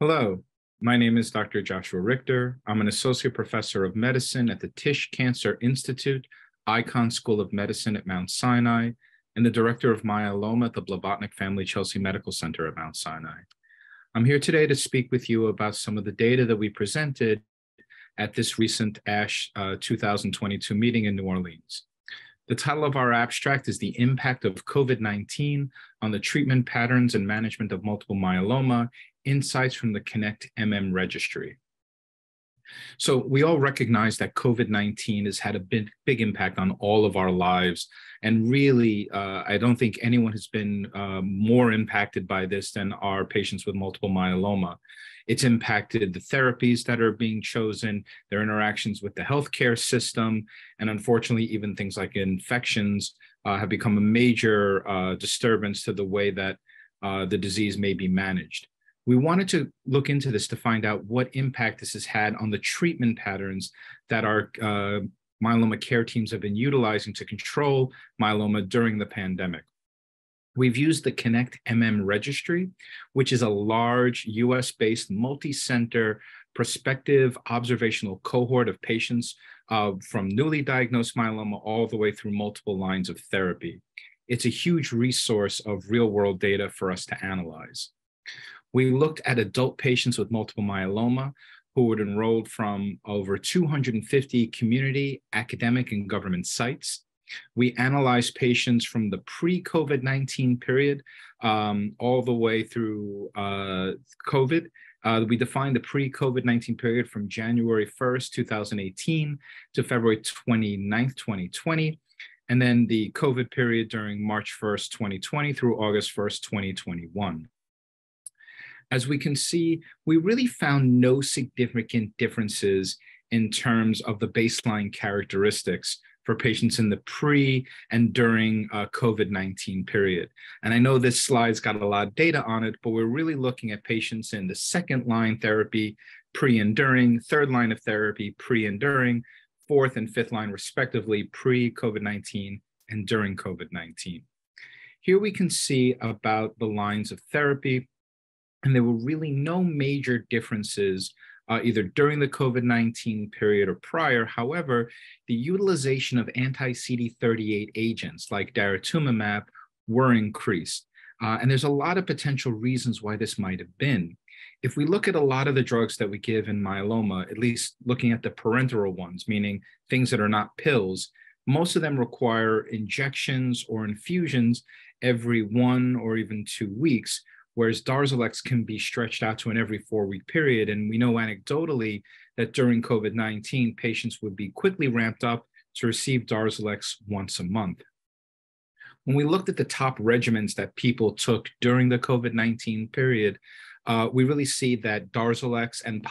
Hello, my name is Dr. Joshua Richter. I'm an associate professor of medicine at the Tisch Cancer Institute, Icahn School of Medicine at Mount Sinai, and the director of myeloma at the Blavatnik Family Chelsea Medical Center at Mount Sinai. I'm here today to speak with you about some of the data that we presented at this recent ASH uh, 2022 meeting in New Orleans. The title of our abstract is The Impact of COVID-19 on the Treatment Patterns and Management of Multiple Myeloma, Insights from the Connect MM Registry. So we all recognize that COVID-19 has had a big, big impact on all of our lives. And really, uh, I don't think anyone has been uh, more impacted by this than our patients with multiple myeloma. It's impacted the therapies that are being chosen, their interactions with the healthcare system, and unfortunately, even things like infections uh, have become a major uh, disturbance to the way that uh, the disease may be managed. We wanted to look into this to find out what impact this has had on the treatment patterns that our uh, myeloma care teams have been utilizing to control myeloma during the pandemic. We've used the Connect MM registry, which is a large US based multi center prospective observational cohort of patients uh, from newly diagnosed myeloma all the way through multiple lines of therapy. It's a huge resource of real world data for us to analyze. We looked at adult patients with multiple myeloma who were enrolled from over 250 community, academic, and government sites. We analyzed patients from the pre COVID 19 period um, all the way through uh, COVID. Uh, we defined the pre COVID 19 period from January 1st, 2018 to February 29th, 2020. And then the COVID period during March 1st, 2020 through August 1st, 2021 as we can see, we really found no significant differences in terms of the baseline characteristics for patients in the pre and during uh, COVID-19 period. And I know this slide's got a lot of data on it, but we're really looking at patients in the second line therapy, pre and during, third line of therapy, pre and during, fourth and fifth line respectively, pre-COVID-19 and during COVID-19. Here we can see about the lines of therapy and there were really no major differences uh, either during the COVID 19 period or prior. However, the utilization of anti CD38 agents like daratumumab were increased. Uh, and there's a lot of potential reasons why this might have been. If we look at a lot of the drugs that we give in myeloma, at least looking at the parenteral ones, meaning things that are not pills, most of them require injections or infusions every one or even two weeks, whereas Darzalex can be stretched out to an every four week period. And we know anecdotally that during COVID 19, patients would be quickly ramped up to receive Darzalex once a month. When we looked at the top regimens that people took during the COVID 19 period, uh, we really see that Darzalex and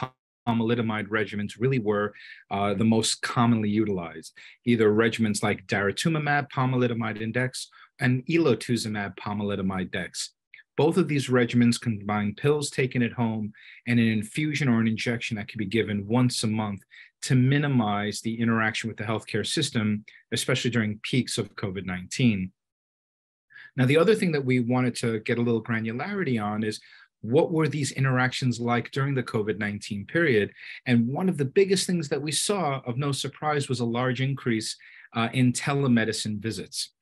pomalidomide regimens really were uh, the most commonly utilized, either regimens like daratumumab pomalidomide index and elotuzumab pomalidomide dex. Both of these regimens combine pills taken at home and an infusion or an injection that can be given once a month to minimize the interaction with the healthcare system, especially during peaks of COVID 19. Now, the other thing that we wanted to get a little granularity on is what were these interactions like during the COVID 19 period? And one of the biggest things that we saw, of no surprise, was a large increase uh, in telemedicine visits.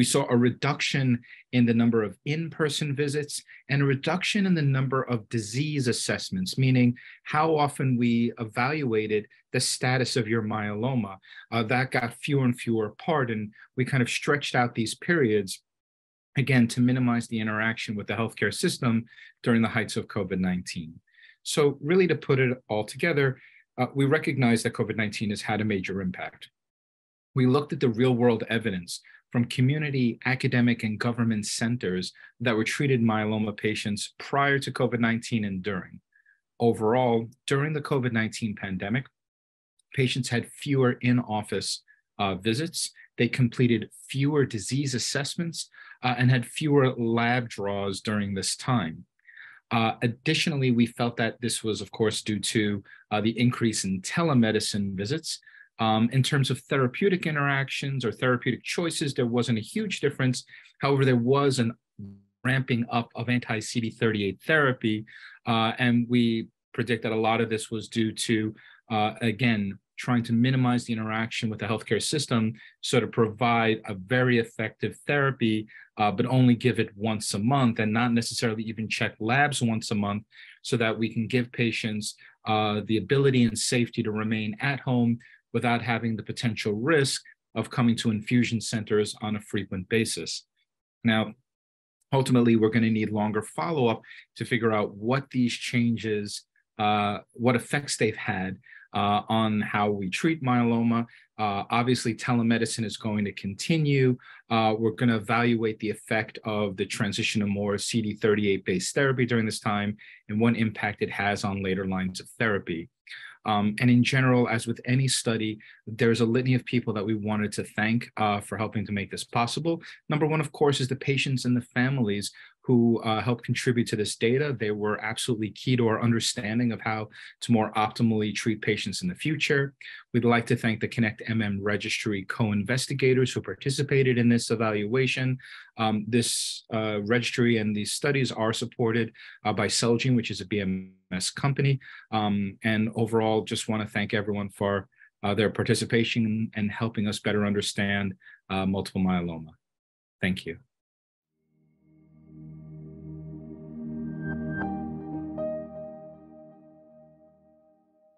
We saw a reduction in the number of in-person visits and a reduction in the number of disease assessments, meaning how often we evaluated the status of your myeloma. Uh, that got fewer and fewer apart, and we kind of stretched out these periods again to minimize the interaction with the healthcare system during the heights of COVID-19. So really to put it all together, uh, we recognize that COVID-19 has had a major impact. We looked at the real world evidence from community, academic, and government centers that were treated myeloma patients prior to COVID 19 and during. Overall, during the COVID 19 pandemic, patients had fewer in office uh, visits. They completed fewer disease assessments uh, and had fewer lab draws during this time. Uh, additionally, we felt that this was, of course, due to uh, the increase in telemedicine visits, um, in terms of therapeutic interactions or therapeutic choices, there wasn't a huge difference. However, there was a ramping up of anti-CD38 therapy. Uh, and we predict that a lot of this was due to, uh, again, trying to minimize the interaction with the healthcare system so to provide a very effective therapy, uh, but only give it once a month and not necessarily even check labs once a month so that we can give patients uh, the ability and safety to remain at home without having the potential risk of coming to infusion centers on a frequent basis. Now, ultimately, we're going to need longer follow up to figure out what these changes, uh, what effects they've had uh, on how we treat myeloma. Uh, obviously, telemedicine is going to continue. Uh, we're going to evaluate the effect of the transition to more CD38 based therapy during this time and what impact it has on later lines of therapy. Um, and in general, as with any study, there's a litany of people that we wanted to thank uh, for helping to make this possible. Number one, of course, is the patients and the families who uh, helped contribute to this data. They were absolutely key to our understanding of how to more optimally treat patients in the future. We'd like to thank the Connect MM registry co-investigators who participated in this evaluation. Um, this uh, registry and these studies are supported uh, by Celgene, which is a BMS company. Um, and overall, just want to thank everyone for uh, their participation and helping us better understand uh, multiple myeloma. Thank you.